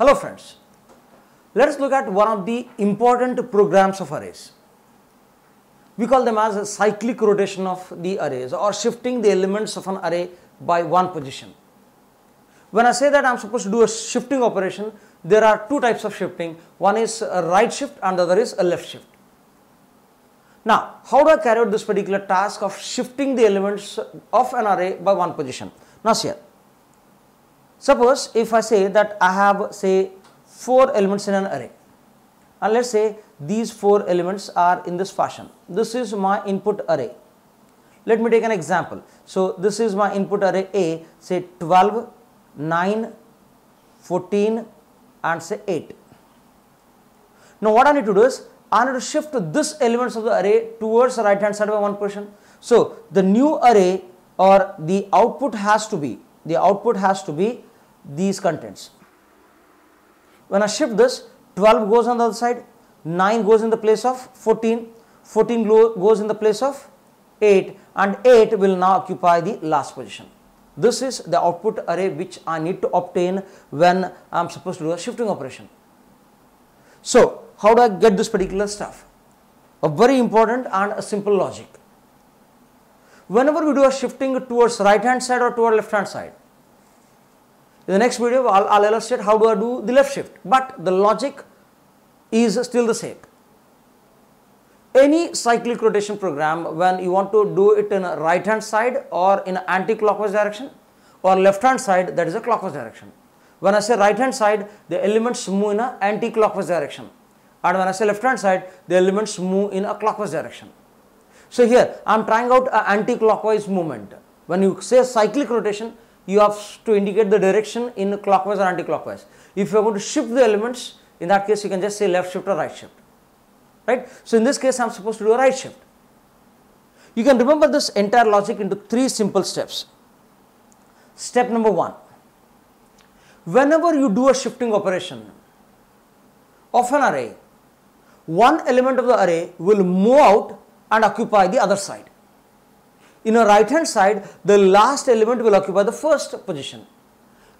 Hello friends, let us look at one of the important programs of arrays. We call them as a cyclic rotation of the arrays or shifting the elements of an array by one position. When I say that I am supposed to do a shifting operation, there are two types of shifting. One is a right shift and the other is a left shift. Now, how do I carry out this particular task of shifting the elements of an array by one position? Now, see here. Suppose if I say that I have say 4 elements in an array and let us say these 4 elements are in this fashion. This is my input array. Let me take an example. So, this is my input array A say 12, 9, 14 and say 8. Now, what I need to do is I need to shift this elements of the array towards the right hand side by one position. So, the new array or the output has to be the output has to be these contents. When I shift this 12 goes on the other side 9 goes in the place of 14 14 goes in the place of 8 and 8 will now occupy the last position. This is the output array which I need to obtain when I am supposed to do a shifting operation. So, how do I get this particular stuff? A very important and a simple logic. Whenever we do a shifting towards right hand side or toward left hand side, in the next video I'll, I'll illustrate how do I do the left shift, but the logic is still the same. Any cyclic rotation program when you want to do it in a right hand side or in an anti-clockwise direction or left hand side that is a clockwise direction. When I say right hand side the elements move in an anti-clockwise direction and when I say left hand side the elements move in a clockwise direction. So here I am trying out an anti-clockwise movement. When you say cyclic rotation you have to indicate the direction in clockwise or anti-clockwise. If you are going to shift the elements in that case you can just say left shift or right shift right. So, in this case I am supposed to do a right shift. You can remember this entire logic into three simple steps. Step number 1, whenever you do a shifting operation of an array, one element of the array will move out and occupy the other side. In a right hand side, the last element will occupy the first position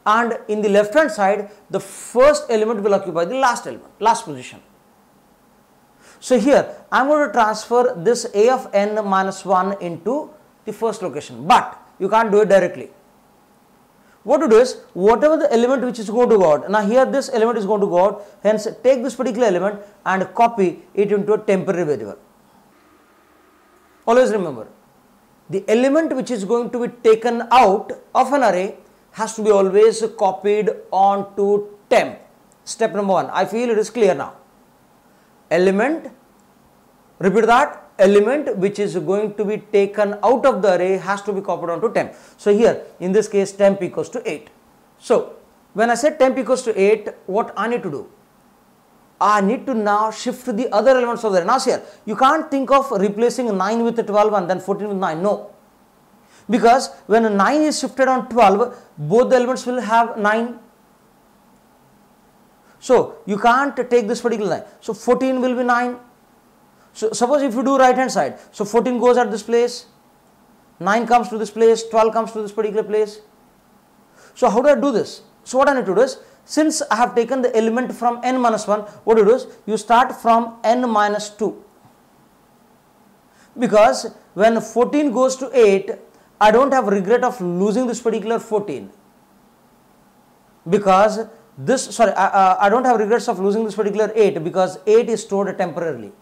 and in the left hand side, the first element will occupy the last element, last position. So here I am going to transfer this a of n minus 1 into the first location, but you can't do it directly. What to do is whatever the element which is going to go out, now here this element is going to go out, hence take this particular element and copy it into a temporary variable. Always remember the element which is going to be taken out of an array has to be always copied onto temp. Step number 1, I feel it is clear now element repeat that element which is going to be taken out of the array has to be copied onto temp. So, here in this case temp equals to 8. So, when I say temp equals to 8 what I need to do? I need to now shift the other elements of the. Here you can't think of replacing 9 with 12 and then 14 with 9 no because when 9 is shifted on 12 both the elements will have 9 so, you can't take this particular line. So, 14 will be 9. So, suppose if you do right hand side, so 14 goes at this place, 9 comes to this place, 12 comes to this particular place. So, how do I do this? So, what I need to do is, since I have taken the element from n minus 1, what do is, you start from n minus 2. Because when 14 goes to 8, I don't have regret of losing this particular 14. Because this sorry I, uh, I don't have regrets of losing this particular 8 because 8 is stored temporarily.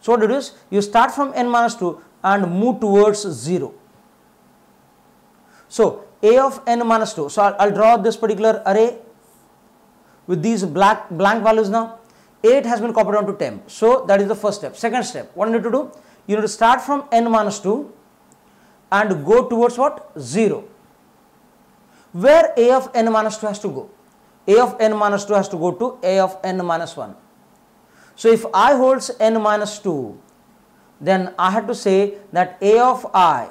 So what it is you start from n minus 2 and move towards 0. So a of n minus 2 so I'll draw this particular array with these black blank values now 8 has been copied onto temp. So that is the first step. Second step what you need to do you need to start from n minus 2 and go towards what 0 where a of n minus 2 has to go a of n minus 2 has to go to a of n minus 1. So, if i holds n minus 2, then I have to say that a of i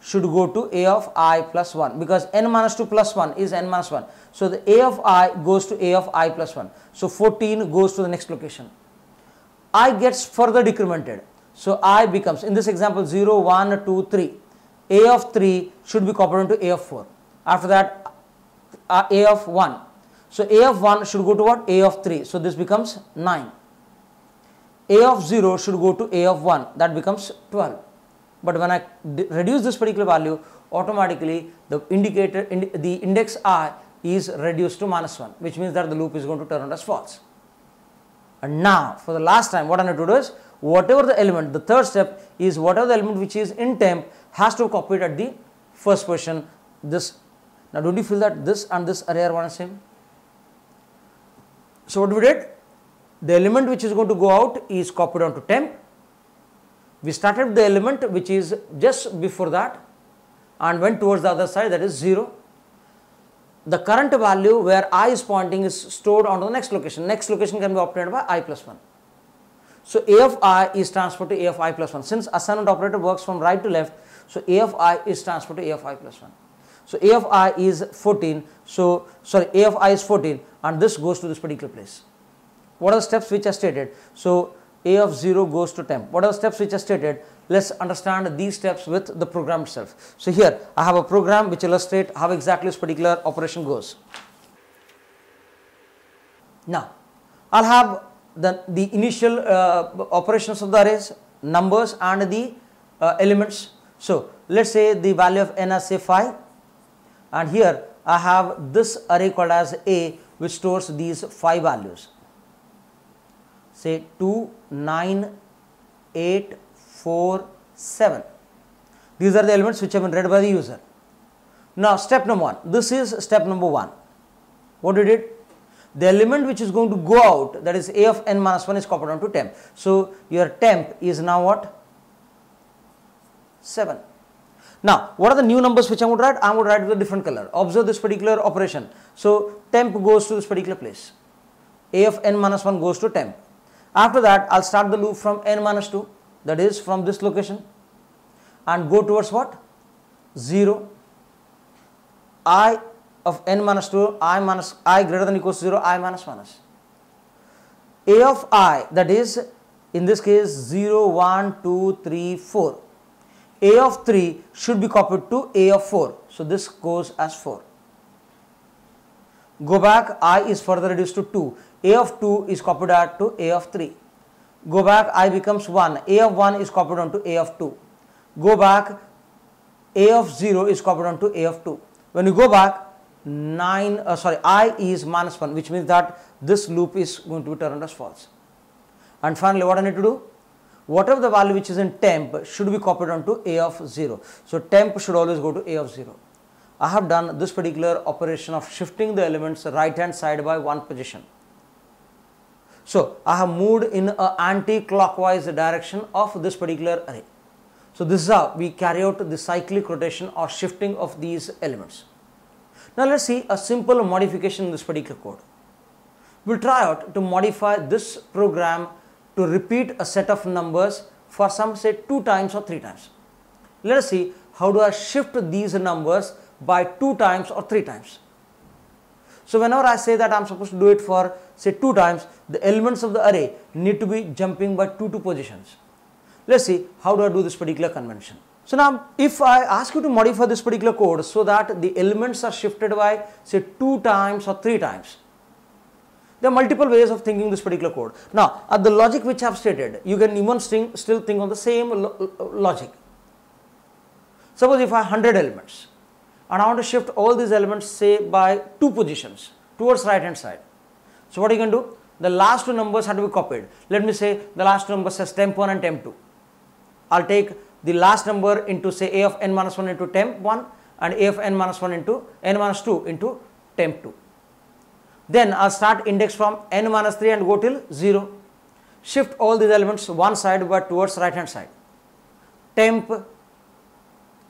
should go to a of i plus 1 because n minus 2 plus 1 is n minus 1. So, the a of i goes to a of i plus 1. So, 14 goes to the next location. i gets further decremented. So, i becomes in this example 0, 1, 2, 3. a of 3 should be copied into a of 4. After that, uh, a of 1 So A of 1 should go to what? A of 3. So this becomes 9. A of 0 should go to A of 1. That becomes 12. But when I reduce this particular value, automatically the indicator, ind the index i is reduced to minus 1, which means that the loop is going to turn out as false. And now, for the last time, what I need to do is, whatever the element, the third step is whatever the element which is in temp has to copy it at the first position. This now, don't you feel that this and this array are one same? So, what we did? The element which is going to go out is copied onto temp. We started the element which is just before that and went towards the other side that is 0. The current value where i is pointing is stored onto the next location. Next location can be obtained by i plus 1. So, a of i is transferred to a of i plus 1. Since assignment operator works from right to left, so a of i is transferred to a of i plus 1. So, a of i is 14. So, sorry a of i is 14 and this goes to this particular place. What are the steps which are stated? So, a of 0 goes to temp. What are the steps which are stated? Let us understand these steps with the program itself. So, here I have a program which illustrates how exactly this particular operation goes. Now, I will have the, the initial uh, operations of the arrays, numbers and the uh, elements. So, let us say the value of n as say 5 and here I have this array called as A which stores these 5 values say 2, 9, 8, 4, 7. These are the elements which have been read by the user. Now step number 1, this is step number 1. What we did? The element which is going to go out that is A of n minus 1 is copied onto temp. So your temp is now what? 7. Now, what are the new numbers which I to write? I to write with a different color. Observe this particular operation. So, temp goes to this particular place. A of n minus 1 goes to temp. After that, I will start the loop from n minus 2 that is from this location and go towards what? 0. i of n minus 2, i minus i greater than equals 0, i minus minus. A of i that is in this case 0, 1, 2, 3, 4 a of 3 should be copied to A of 4. So, this goes as 4. Go back, I is further reduced to 2. A of 2 is copied out to A of 3. Go back, I becomes 1. A of 1 is copied onto A of 2. Go back, A of 0 is copied onto A of 2. When you go back, 9, uh, sorry, I is minus 1, which means that this loop is going to be turned as false. And finally, what I need to do? whatever the value which is in temp should be copied onto a of 0. So, temp should always go to a of 0. I have done this particular operation of shifting the elements right hand side by one position. So, I have moved in a anti-clockwise direction of this particular array. So, this is how we carry out the cyclic rotation or shifting of these elements. Now, let us see a simple modification in this particular code. We will try out to modify this program to repeat a set of numbers for some say 2 times or 3 times. Let us see how do I shift these numbers by 2 times or 3 times. So, whenever I say that I am supposed to do it for say 2 times, the elements of the array need to be jumping by 2 2 positions. Let us see how do I do this particular convention. So, now if I ask you to modify this particular code so that the elements are shifted by say 2 times or 3 times, there are multiple ways of thinking this particular code. Now, at the logic which I have stated, you can even still think on the same lo logic. Suppose if I have 100 elements and I want to shift all these elements say by two positions towards right hand side. So, what you can do? The last two numbers have to be copied. Let me say the last two numbers says temp 1 and temp 2. I will take the last number into say a of n minus 1 into temp 1 and a of n minus 1 into n minus 2 into temp 2. Then I'll start index from n minus 3 and go till 0. Shift all these elements one side but towards right hand side. Temp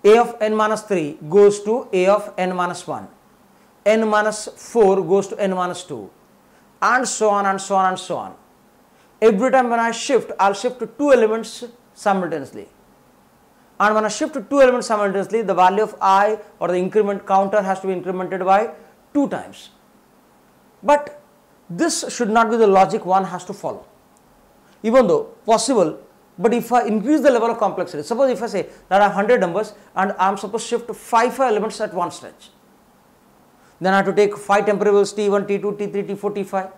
a of n minus 3 goes to a of n minus 1. n minus 4 goes to n minus 2 and so on and so on and so on. Every time when I shift, I'll shift to two elements simultaneously. And when I shift to two elements simultaneously, the value of i or the increment counter has to be incremented by two times. But this should not be the logic one has to follow. Even though possible, but if I increase the level of complexity, suppose if I say there are 100 numbers and I am supposed to shift 5 elements at one stretch, Then I have to take 5 temporary variables T1, T2, T3, T4, T5.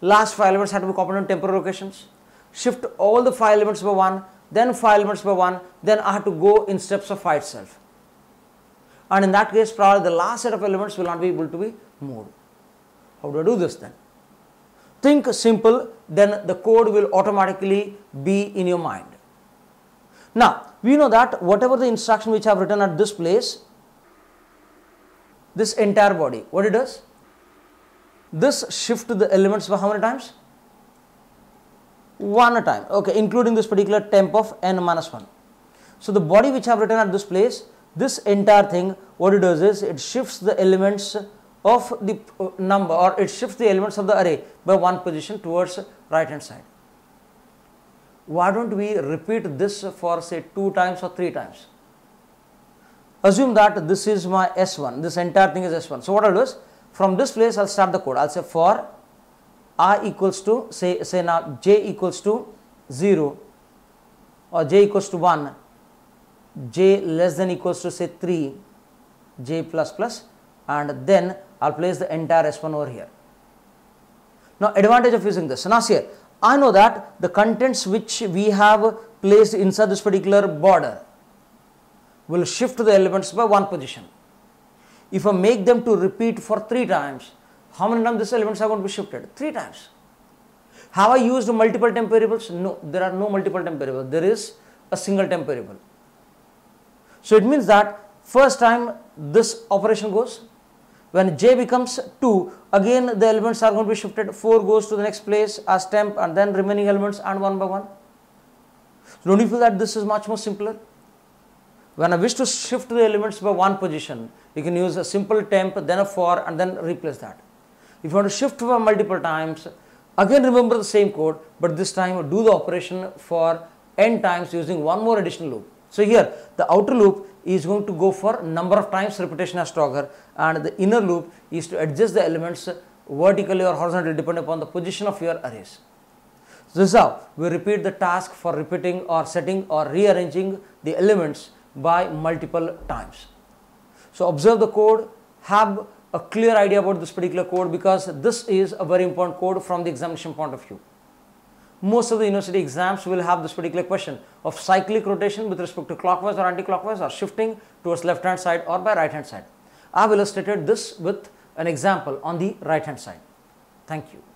Last 5 elements have to be copied on temporary locations. Shift all the 5 elements by 1, then 5 elements by 1, then I have to go in steps of 5 itself. And in that case, probably the last set of elements will not be able to be moved. How do I do this then? Think simple, then the code will automatically be in your mind. Now, we know that whatever the instruction which I have written at this place, this entire body, what it does? This shift the elements by how many times? One time, okay, including this particular temp of n minus 1. So, the body which I have written at this place, this entire thing, what it does is it shifts the elements of the uh, number or it shifts the elements of the array by one position towards right hand side. Why don't we repeat this for say 2 times or 3 times? Assume that this is my S1, this entire thing is S1. So, what I will do is from this place I will start the code. I will say for i equals to say, say now j equals to 0 or j equals to 1, j less than equals to say 3, j plus plus and then I will place the entire S1 over here. Now, advantage of using this. Now, here I know that the contents which we have placed inside this particular border will shift the elements by one position. If I make them to repeat for 3 times, how many times these elements are going to be shifted? 3 times. Have I used multiple temp variables? No, there are no multiple temp variables. There is a single temp variable. So, it means that first time this operation goes, when j becomes 2, again the elements are going to be shifted, 4 goes to the next place as temp and then remaining elements and one by one. Don't you feel that this is much more simpler? When I wish to shift the elements by one position, you can use a simple temp, then a for and then replace that. If you want to shift for multiple times, again remember the same code, but this time do the operation for n times using one more additional loop. So here the outer loop is going to go for number of times repetition as Togger and the inner loop is to adjust the elements vertically or horizontally depending upon the position of your arrays. So this is how we repeat the task for repeating or setting or rearranging the elements by multiple times. So observe the code, have a clear idea about this particular code because this is a very important code from the examination point of view most of the university exams will have this particular question of cyclic rotation with respect to clockwise or anti-clockwise or shifting towards left hand side or by right hand side. I have illustrated this with an example on the right hand side. Thank you.